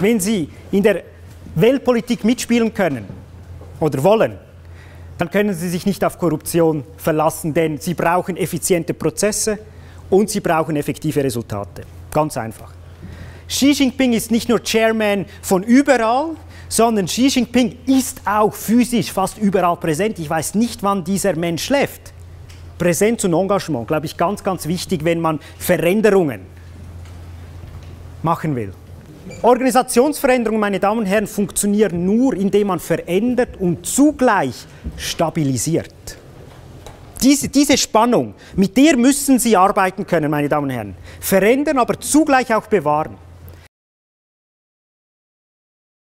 Wenn Sie in der Weltpolitik mitspielen können oder wollen, dann können Sie sich nicht auf Korruption verlassen, denn Sie brauchen effiziente Prozesse und Sie brauchen effektive Resultate. Ganz einfach. Xi Jinping ist nicht nur Chairman von überall, sondern Xi Jinping ist auch physisch fast überall präsent. Ich weiß nicht, wann dieser Mensch schläft. Präsenz und Engagement, glaube ich, ganz, ganz wichtig, wenn man Veränderungen machen will. Organisationsveränderungen, meine Damen und Herren, funktionieren nur, indem man verändert und zugleich stabilisiert. Diese, diese Spannung, mit der müssen Sie arbeiten können, meine Damen und Herren. Verändern, aber zugleich auch bewahren.